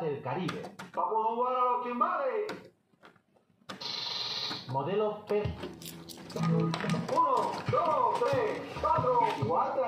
Del Caribe. ¡Vamos a jugar a los timbales! Modelo P. 1, 2, 3, 4, 4.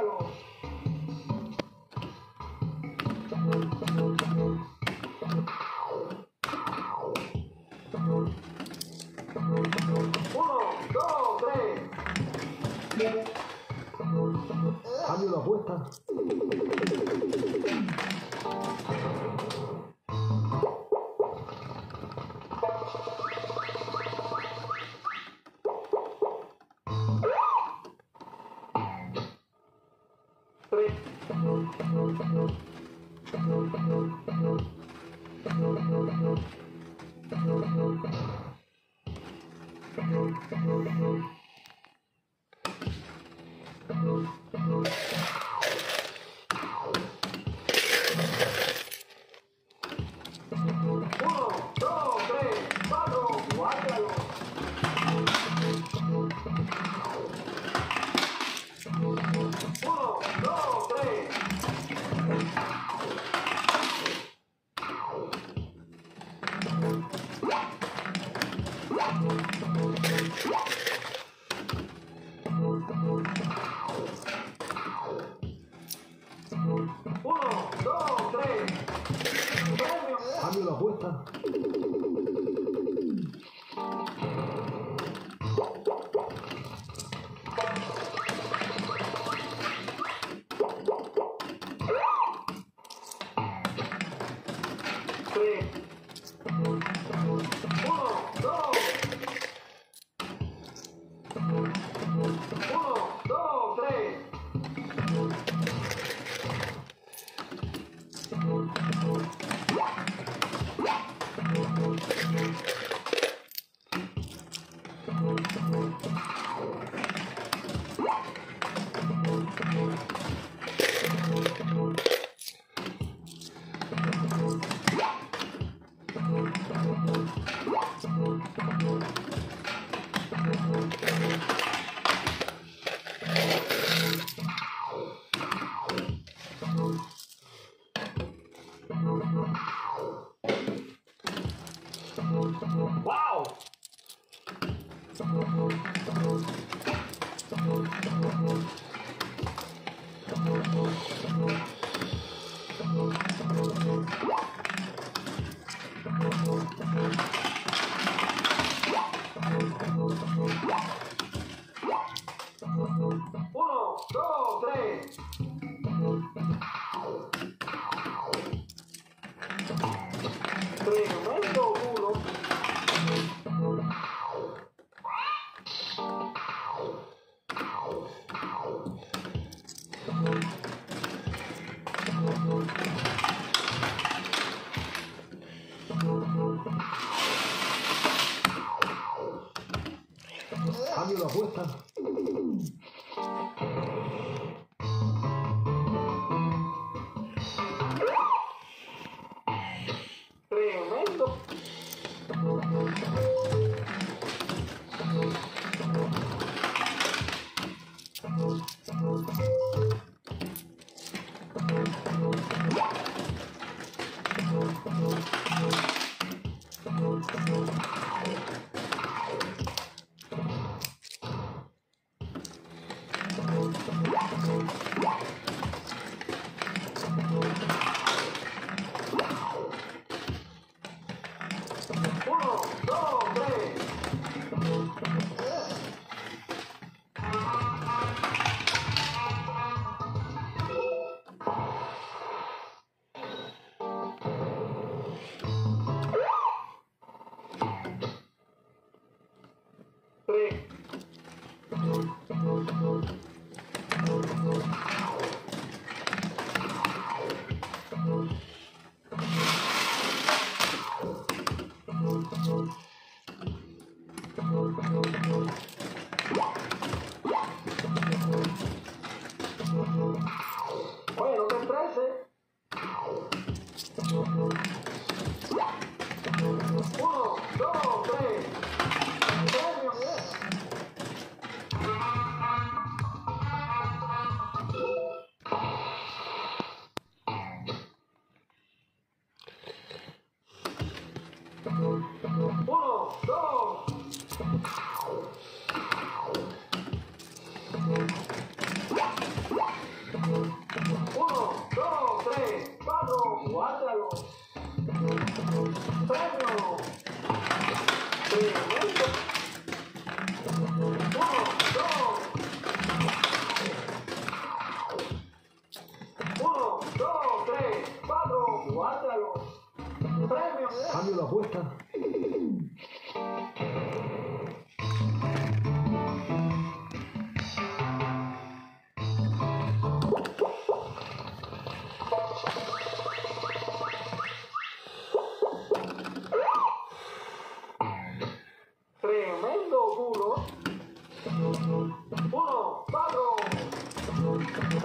Thank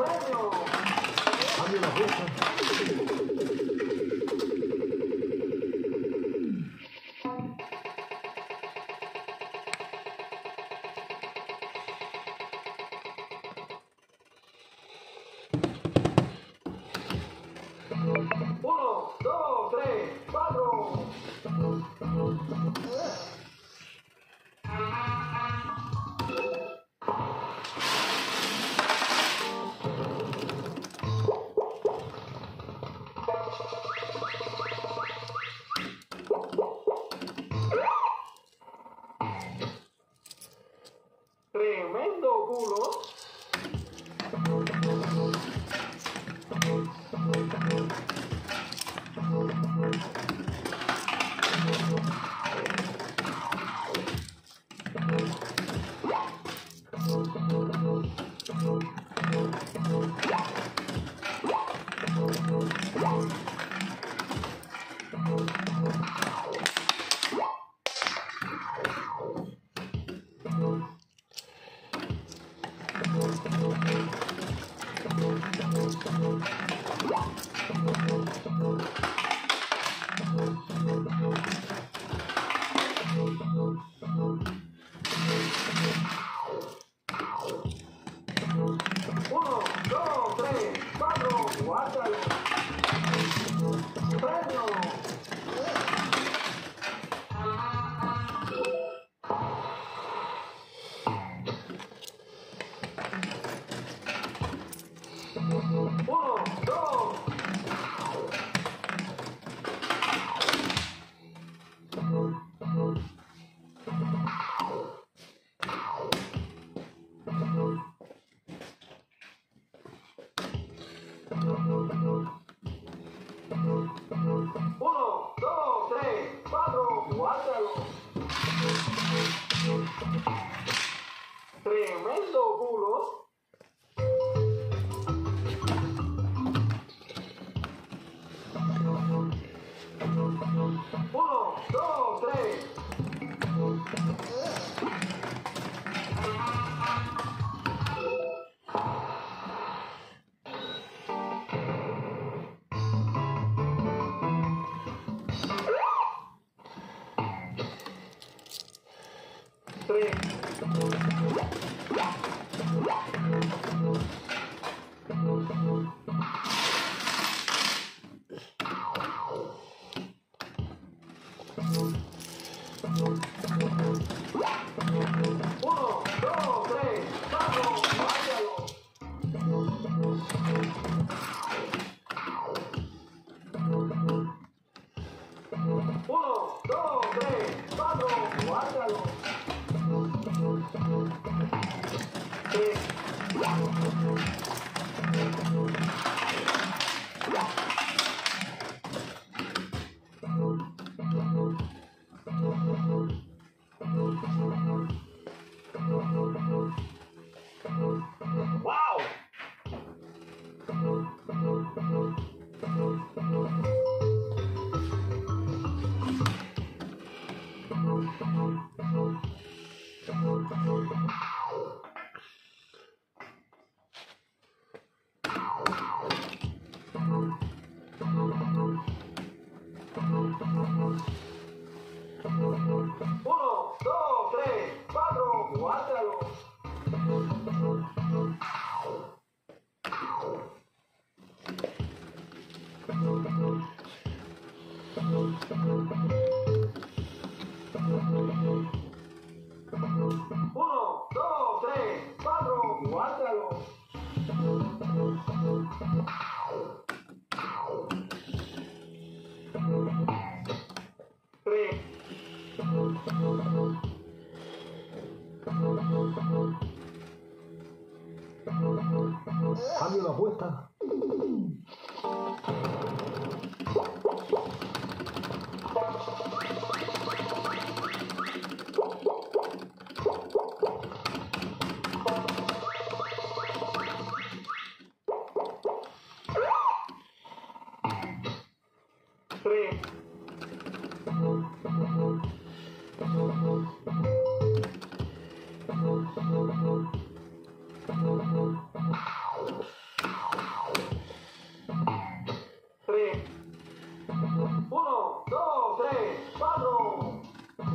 you. Tres.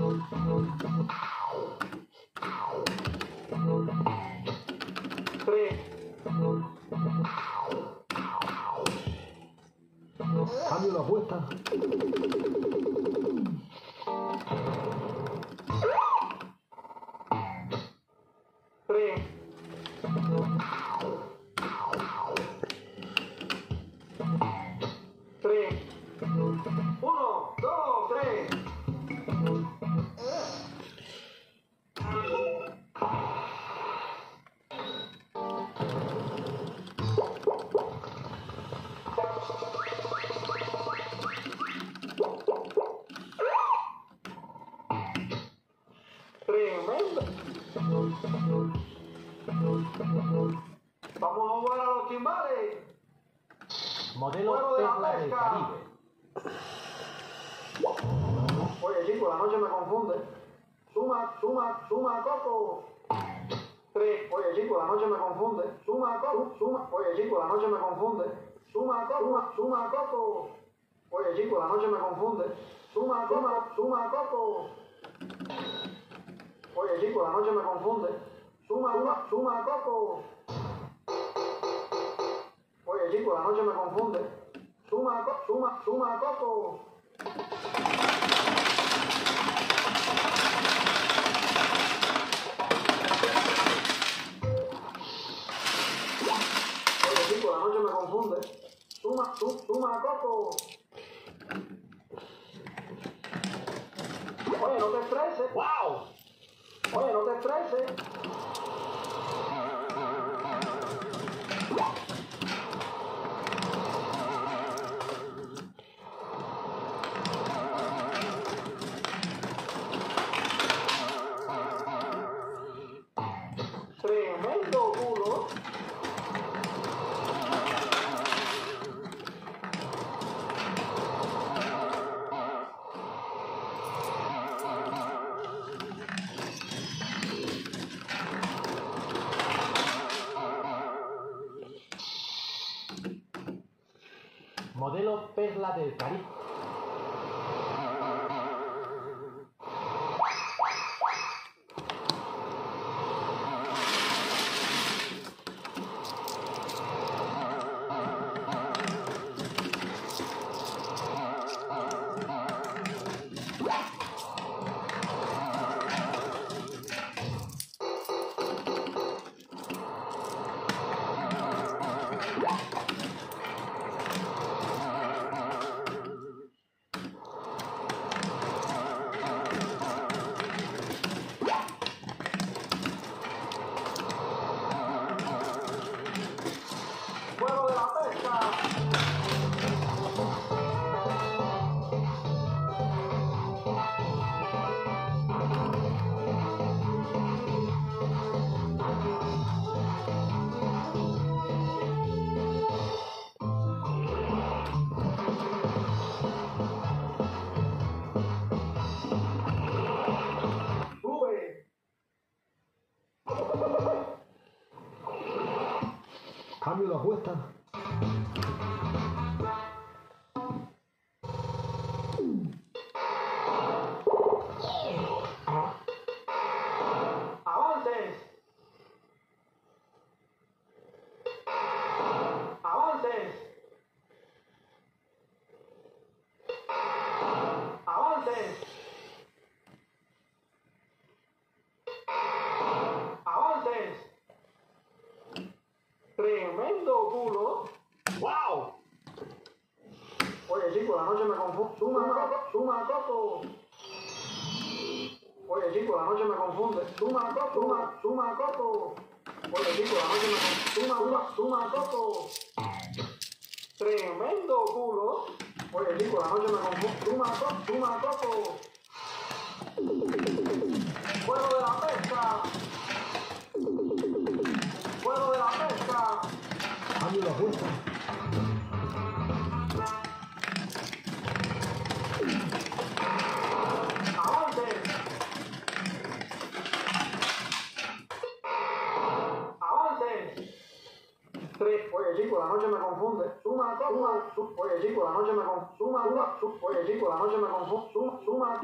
Tres. Suma, coco. Oye, chicos, la noche me confunde. Suma, suma, suma, coco. Oye, chicos, la noche me confunde. Suma, suma, suma, coco. Oye, chicos, la noche me confunde. Suma, suma, suma, coco. Oye, chicos, la noche me confunde. Suma, su, suma, coco. Oye, no te estreses. ¡Wow! Oye, no te estreses. Oye, chicos, la noche me confunde. Suma, coco, suma, suma, coco. Oye, chicos, la noche me confunde. Suma, suma, coco. Tremendo culo. Oye, chicos, la noche me confunde. Suma, coco, suma, coco. Chicos, la noche me confunde. Suma, suma, su- Oye, chicos, la noche me confunde. Suma, suma, su- Oye, chicos, la noche me confunde. Suma.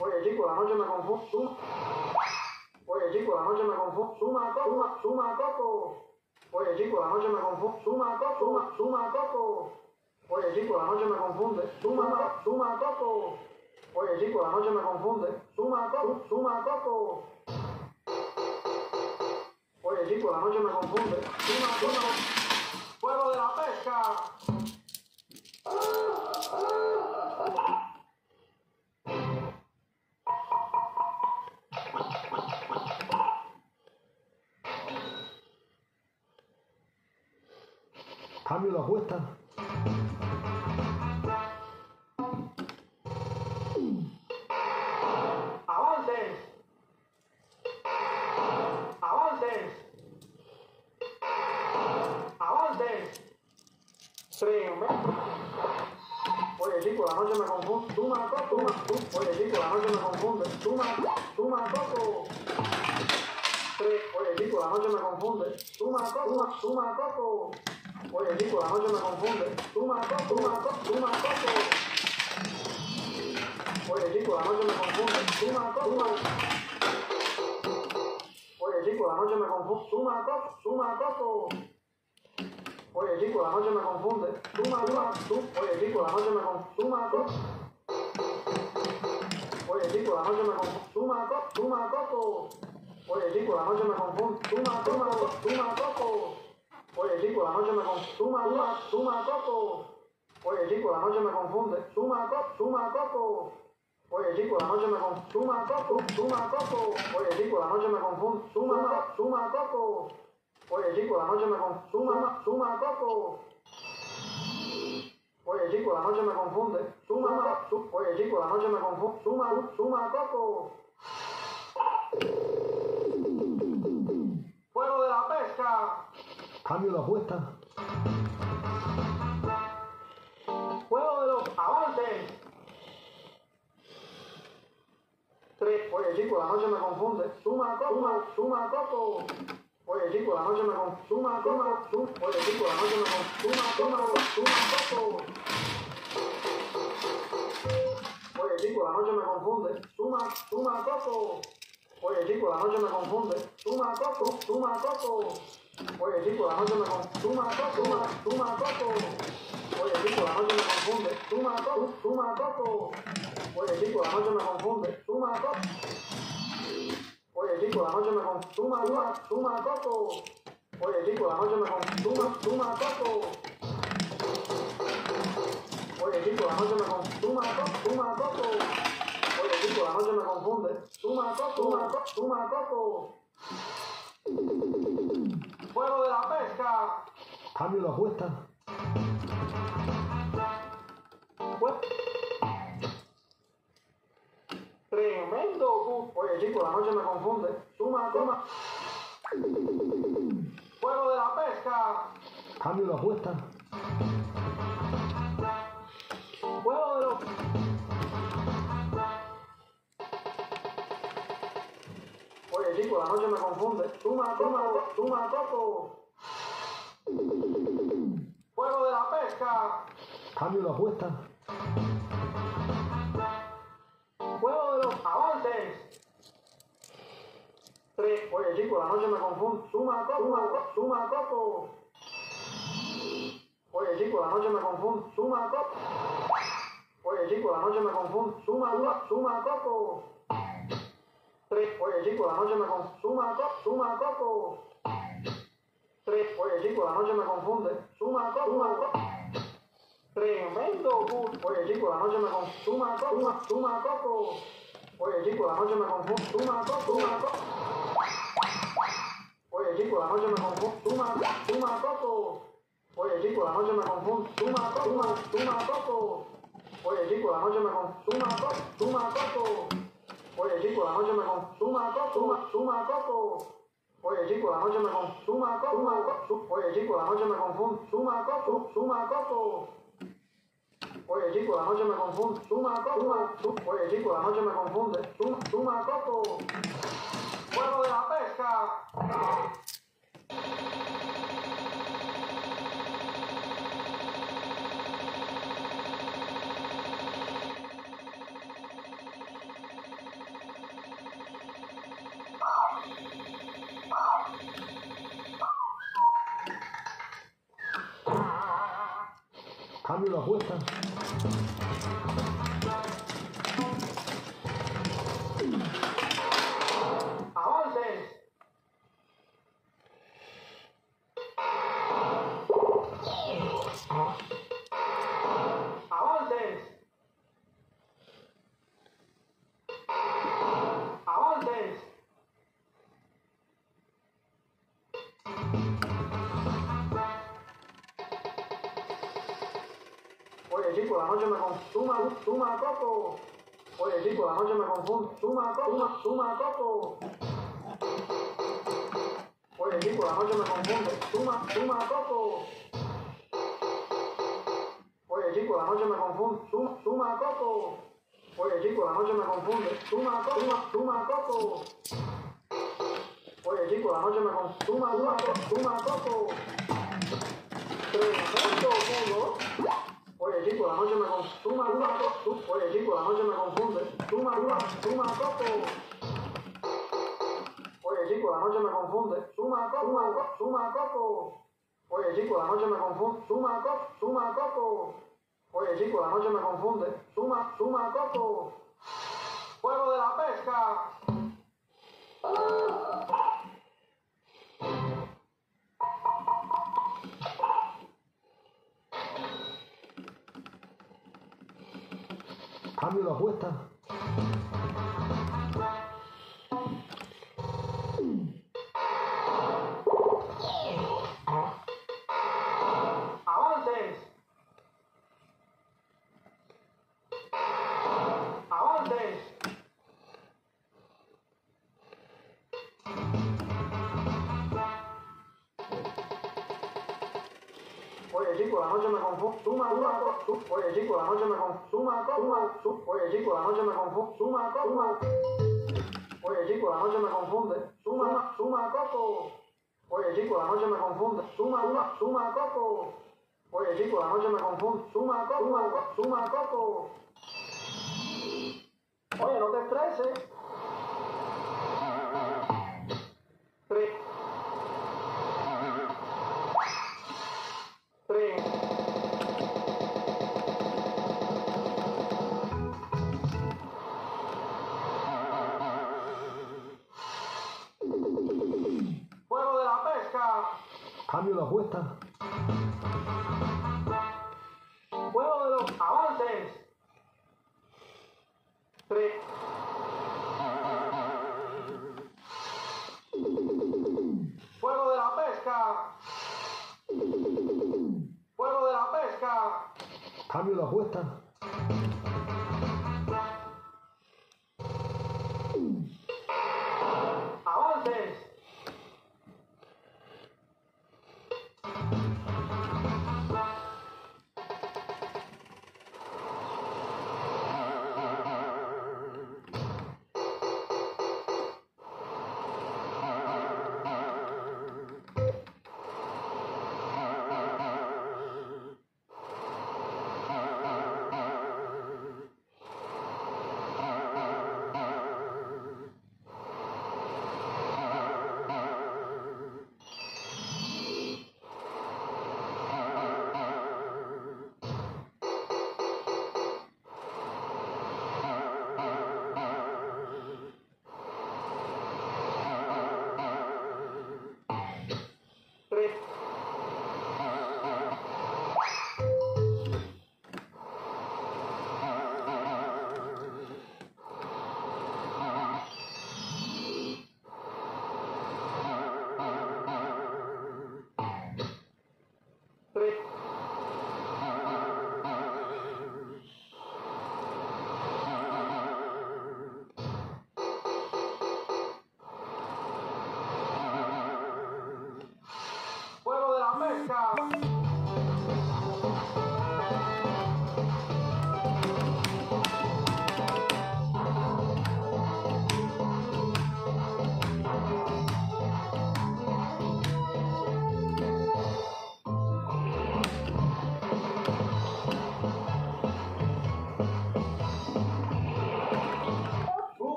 Oye, chicos, la noche me confunde. Oye, chicos, la noche me confunde. Suma, suma, suma, coco. Oye, chicos, la noche me confunde. Suma, suma, suma, coco. Oye, chicos, la noche me confunde. Suma, suma, coco. Oye, chicos, la noche me confunde. Suma, suma, coco. Oye, chicos, la noche me confunde. Suma, suma. Fuego de la pesca. Cambio de apuesta. Suma, suma, coco. Oye, chicos, la noche me confunde. Suma, coco, suma, coco, suma, coco. Oye, chicos, la noche me confunde. Suma, coco, suma. Oye, chicos, la noche me confunde. Suma, coco, suma, coco. Oye, chicos, la noche me confunde. Suma, suma, su- Oye, chicos, la noche me confunde. Oye, chicos, la noche me confunde. Suma, coco, suma, coco. Oye, chicos, la noche me confunde. Suma, suma, coco, suma, coco. Oye, chicos, la noche me confunde. Suma, suma, suma, coco. Oye, chicos, la noche me confunde. Suma, coco, suma, coco. Oye, chicos, la noche me confunde. Suma, coco, suma, coco. Oye, chicos, la noche me confunde. Suma, suma, coco. Oye, chicos, la noche me confunde. Suma, suma, coco. Oye, chicos, la noche me confunde. Suma, su- Oye, chicos, la noche me confunde. Suma, suma, coco. Cambio de apuesta. Juego de los avances. Tres. Oye, chico, la noche me confunde. Suma, suma, suma, coco. Oye, chico, la noche me confunde. Suma, suma, suma. Oye, chico, la noche me confunde. Suma, suma, suma, coco. Oye, chico, la noche me confunde. Suma, suma, coco. Oye chico, la noche me confunde. Suma coco, suma coco. Oye chico, la noche me confunde. Suma coco, suma coco. Oye chico, la noche me confunde. Suma coco, suma coco. Oye chico, la noche me confunde. Suma coco. Oye chico, la noche me confunde. Suma, suma coco. Oye chico, la noche me confunde. Suma coco. Oye, chico, la noche me confunde. Suma coco. La noche me confunde. Suma coco, suma coco, suma coco. Fuego de la pesca. Cambio la apuesta. Fue- Tremendo Oye, chico, la noche me confunde. Suma, suma. Fuego de la pesca. Cambio la apuesta. Fuego de los. Chico, la noche me confunde. Suma, suma, suma, coco. Fuego de la pesca. Cambio la apuesta. Fuego de los avances. Tres. Oye, chico, la noche me confunde. Suma, coco, suma, coco. Oye, chico, la noche me confunde. Suma, coco. Oye, chico, la noche me confunde. Suma, suma, suma, coco. Tres. Oye, chico, la noche me confunde. Suma, coco, suma, coco. Tres. Oye, chico, la noche me confunde. Suma, coco, suma, coco. Tremendo gut. Oye, chico, la noche me confunde. Suma, coco, suma, suma, coco. Oye, chico, la noche me confunde. Suma, coco, suma, coco. Oye, chico, la noche me confunde. Suma, suma, coco. Oye, chico, la noche me confunde. Suma, coco, suma, suma, coco. Oye, chico, la noche me confunde. Suma, coco, suma, coco. Oye, chico, la noche me confunde. Suma, coco, suma, suma, coco. Oye, chico, la noche me confunde. Suma, coco, suma, coco. Oye, chico, la noche me confunde. Suma, coco, suma, coco. Oye, chico, la noche me confunde. Suma, coco, suma, su- Oye, chico, la noche me confunde. Suma, suma, coco. Fuego de la pesca. Cambio la apuesta. suma, coco. Oye, chico, la noche me confunde, Suma coco, suma coco. Oye, chico, la noche me confunde. Suma, suma coco. Oye, chico, la noche me confunde. Suma, suma coco. Oye, chico, la noche me confunde. Suma, suma, suma coco. Oye, chico, la noche me confunde. Suma, suma, suma coco. Tres, uno la noche me confunde. Tú madura, tú, oye, chico, la noche me confunde. Tú madura, tú macoco. Oye, 5 de la noche me confunde. Tú macoco, tú macoco. Oye, chico, la noche me confunde. Suma, macoco, tú macoco. Oye, la noche me confunde. Fuego de la pesca. Cambio la apuesta. Oye, chico, la noche me confunde. Suma, suma, co- su- Oye, chico, la noche me confunde. Suma, Oye, chico, la noche me confunde. Suma, suma. Oye, chico, la noche me confunde. Suma, suma, coco. Oye, chico, la noche me confunde. Suma, suma, suma, coco. Oye, chico, la noche me confunde. Suma, coco, suma, co- suma, coco. Oye, no te estreses. Cambio la apuesta.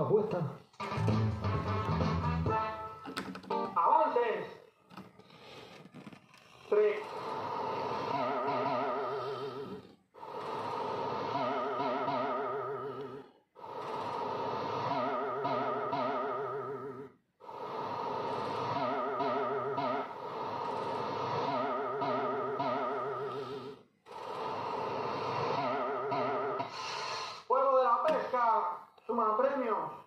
Cambio la Suma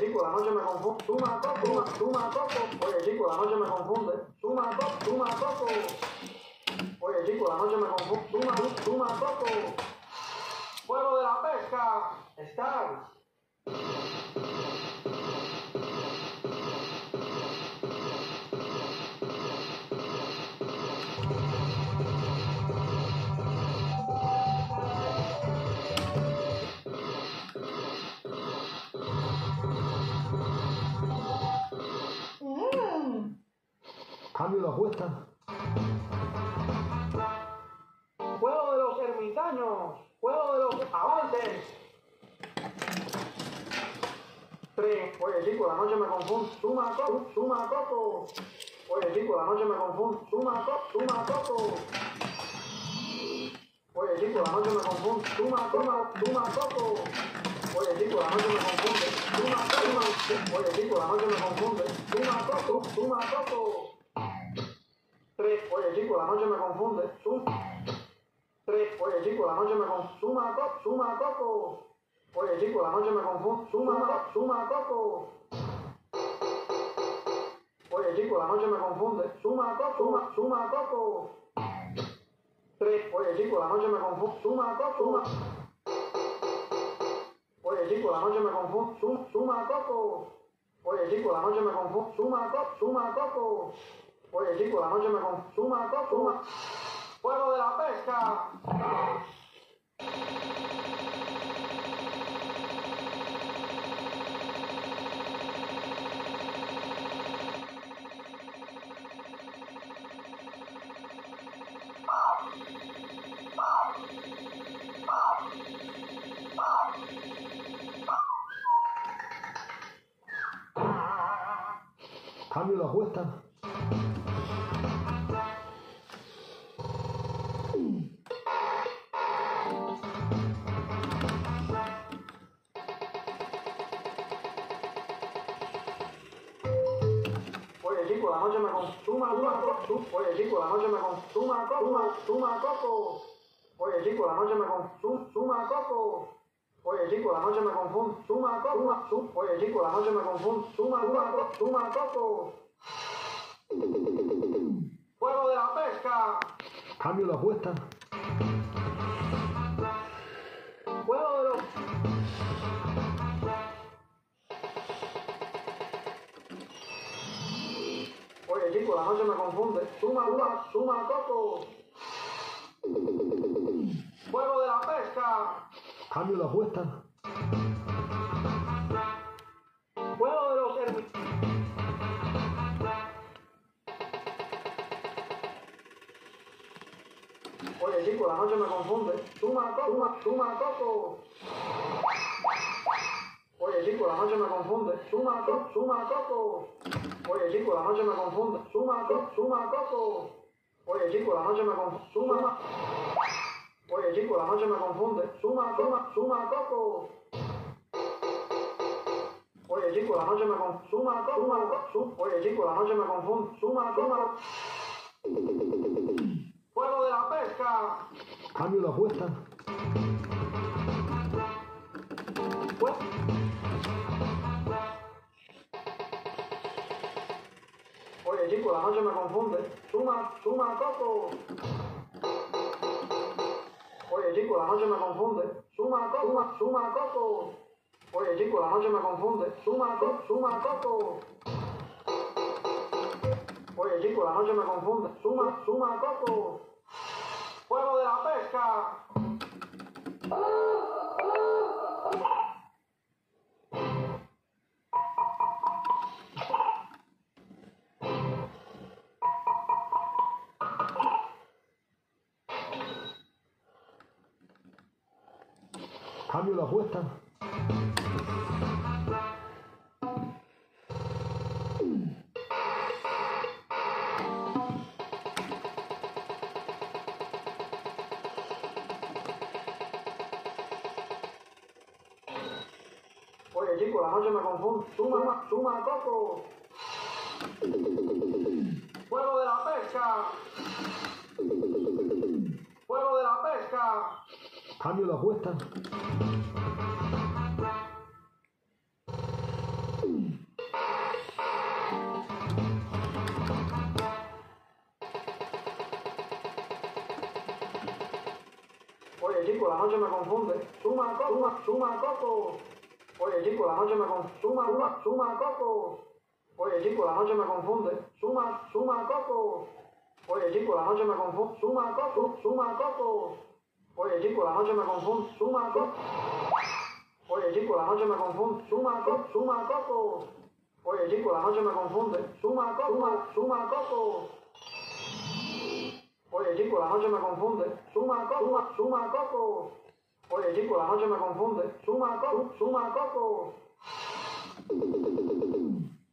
chicos, la noche me confunde. Suma coco, suma coco. Oye chicos, la noche me confunde. Suma coco, suma coco. Oye chicos, la noche me confunde. Suma, suma coco. Fuego de la pesca. Stars. Cambio de apuesta. Juego de los ermitaños. Juego de los avances. Tres. Oye, chicos, la noche me confunde. Suma coco, suma coco. Oye, chicos, la noche me confunde. Suma coco, suma coco. Oye, chicos, la noche me confunde. Suma, suma, suma coco. Oye, chicos, la noche me confunde. Suma, suma. Oye, chicos, la noche me confunde. Suma coco, suma coco. Oye, chicos, la noche me confunde. Suma. Tres. Oye, chicos, la noche me confunde. Suma coco, suma coco. Oye, chicos, la noche me confunde. Suma coco, suma coco. Oye, chicos, la noche me confunde. Suma coco, suma, suma coco. Tres. Oye, chicos, la noche me confunde. Suma coco, suma. Oye, chicos, la noche me confunde. Suma, suma coco. Oye, chicos, la noche me confunde. Suma coco, suma coco. Oye, chicos, la noche me confunde. Suma coco, suma. Fuego de la pesca. Oye, chicos, la noche me confunde. Suma, suma, coco, suma, coco. Fuego de la pesca. Cambio de apuesta. Fuego de los... Oye, chicos, la noche me confunde. Suma, suma, suma, coco. Fuego de la pesca. Cambio de apuesta. Oye, chicos, la noche me confunde. Suma, coco, suma, suma, coco. Oye, chicos, la noche me confunde. Suma, suma, coco. Oye, chicos, la noche me confunde. Suma, coco, suma, coco. Oye, chicos, la noche me confunde. Suma. Oye, chicos, la noche me confunde. Suma, suma, suma, coco. Oye, chicos, la noche me confunde. Suma, suma, Oye, chicos, la noche me confunde. Suma, suma. Pesca. Cambio de apuesta. Fue- Oye, chicos, la noche me confunde. Suma, suma, coco. Oye, chicos, la noche me confunde. Suma, coco, suma, suma, coco. Oye, chicos, la noche me confunde. Suma, coco, suma, coco. Oye, chicos, la noche me confunde. Suma, suma, coco. La pesca. Cambio de apuesta. Suma, suma, suma coco. Fuego de la pesca. Fuego de la pesca. Cambio la apuesta. Oye, chico, la noche me confunde. Suma, coco, suma, suma, coco. Oye, chico, la noche me confunde. Suma, suma, suma, coco. Oye, chico, la noche me confunde. Suma, suma, coco. Oye, chico, la noche me confunde. Suma, coco, suma, coco. Oye, chico, la noche me confunde. Suma, coco. Oye, chico, la noche me confunde. Suma, coco, suma, coco. Oye, chico, la noche me confunde. Suma, coco, suma, suma, coco. Oye, chico, la noche me confunde. Suma, coco, suma, suma, coco. Oye, chico, la noche me confunde. Suma, coco, suma, coco.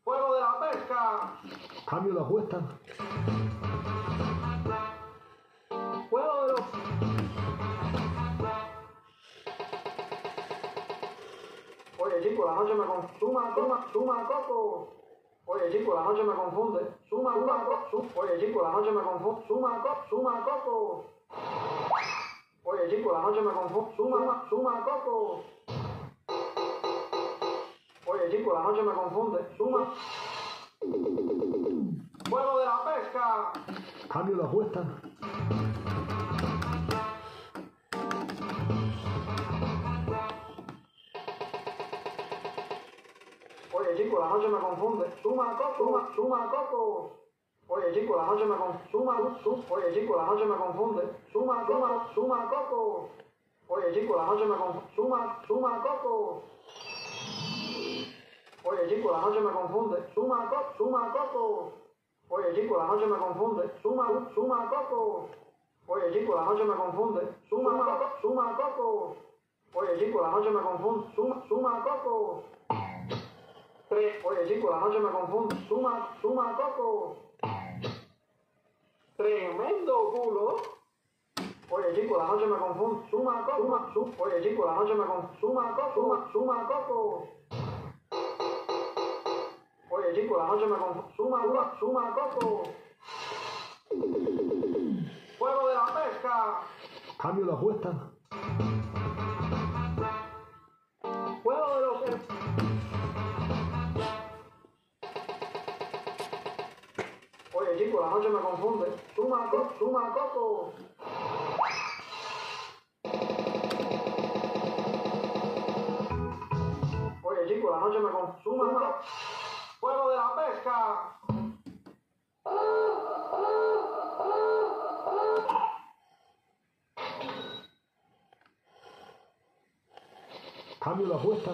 Fuego de la pesca. Cambio la apuesta. Fuego de los... Oye, chico, la noche me confunde. Suma, suma, suma, coco. Oye, chico, la noche me confunde. Suma, suma, coco. Oye, chico, la noche me confunde. Suma, coco, suma, coco. Oye, chico, la noche me confunde. Suma, suma, coco. Oye, chico, la noche me confunde. Suma. Fuego de la pesca. Cambio la apuesta. Oye, chico, la noche me confunde. Suma, coco, suma, suma, coco. Oye, chico, la noche me confunde. Suma, su, oye, chico, la noche me confunde. Suma, suma, suma, coco. Oye, chico, la noche me confunde. Suma, suma, coco. Oye, chico, la noche me confunde. Suma, suma, coco. Oye, chico, la noche me confunde. Suma, suma, coco. Oye, chico, la noche me confunde. Suma, suma, coco. Oye, chico, la noche me confunde. Suma, suma, coco. Oye, chico, la noche me confunde. Suma, suma, coco. Tremendo culo. Oye, chico, la noche me confunde. Suma, coco. Suma, su. Oye, chico, la noche me confunde. Suma, coco. Suma, suma, coco. Oye, chico, la noche me confunde. Suma, suma, suma, coco. Fuego de la pesca. Cambio la apuesta. Oye, chico, la noche me confunde. Suma, coco, suma, coco. Oye, chico, la noche me confunde. Suma. Fuego de la pesca. Cambio la apuesta.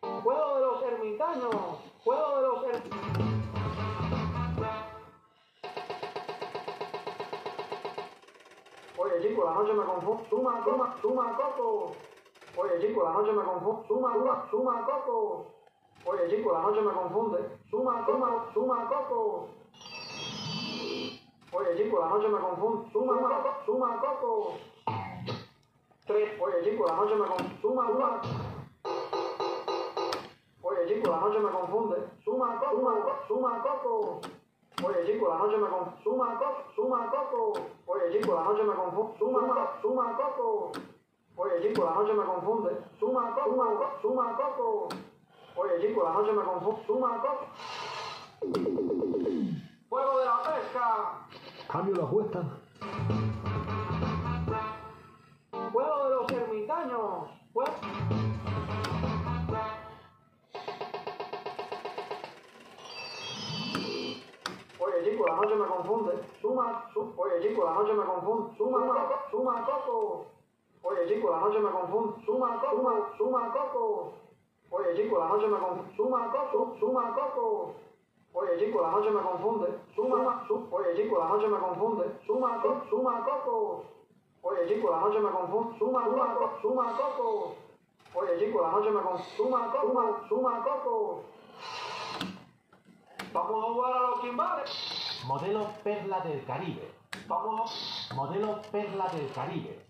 Fuego de los ermitaños. La noche me confunde. Suma, suma, suma, coco. Oye, chico, la noche me confunde. Suma, suma, suma, coco. Oye, chico, la noche me confunde. Suma, suma, suma, coco. Oye, chico, la noche me confunde. Suma, coco, suma, coco. Tres. Oye, chico, la noche me confunde. Suma, suma. Oye, la noche me confunde. Suma, suma, suma, coco. Oye, chico, la noche me confunde. Suma, coco, suma, coco. Oye, chico, la noche me confunde. Suma, suma, coco. Oye, chico, la noche me confunde. Suma, coco, suma, coco, suma, coco. Oye, chico, la noche me confunde. Suma, coco. Fuego de la pesca. Cambio la apuesta. Chico, la noche me confunde. Suma, suma, coco. Oye, chico, la noche me confunde. Suma, coco, suma, suma, coco. Oye, chico, la noche me confunde. Suma, coco, suma, coco. Oye, chico, la noche me confunde. Suma, su. Oye, chico, la noche me confunde. Suma, coco, suma, coco. Oye, chico, la noche me confunde. Suma, suma, coco, suma, coco. Oye, chico, la noche me confunde. Suma, coco, suma, suma, coco. Vamos a jugar a los timbales. Modelo Perla del Caribe. Vamos Modelo Perla del Caribe.